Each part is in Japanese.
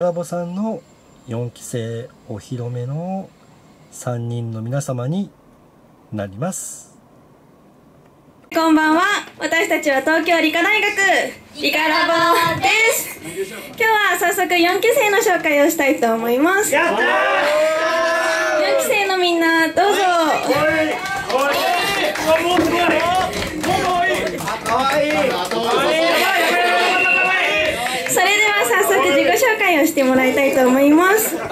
ラボさんの4期生お披露目の3人の皆様になります。こんばんは。私たちは東京理科大学理科ラボです。今日は早速4期生の紹介をしたいと思います。やった4期生のみんなどうぞ。ーもうすごいてもらいたいと思いますは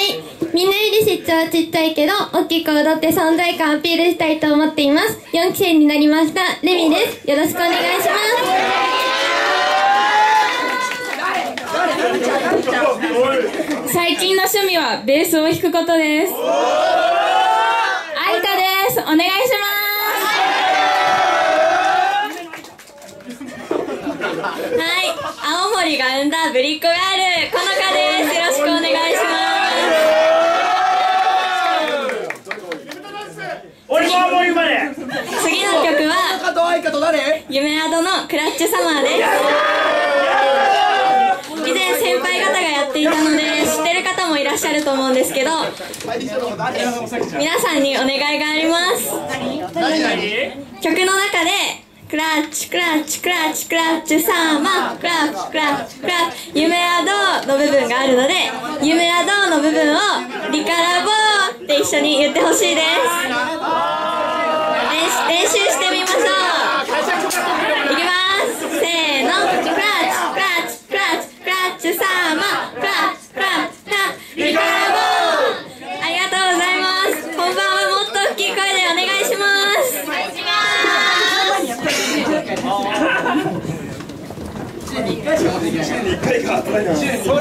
い。みんなより身長はちっちゃいけど、大きく踊って存在感アピールしたいと思っています。4期生になりました、レミです。よろしくお願いします最近の趣味はベースを弾くことです愛花ですお願いしますはいはい青森が生んだぶりっ子ガールこのかです。よろしくお願いし俺も青森まれます次の曲は夢アドのクラッチサマーです以前先輩方がやっていたので知ってる方もいらっしゃると思うんですけど皆さんにお願いがあります曲の中でクラッチクラッチクラッチクラッチサーマークラッチクラッチクラッチ夢はどうの部分があるので夢はどうの部分をリカラボーって一緒に言ってほしいです。練習してみましょう。ますそれはマスターしないと渡辺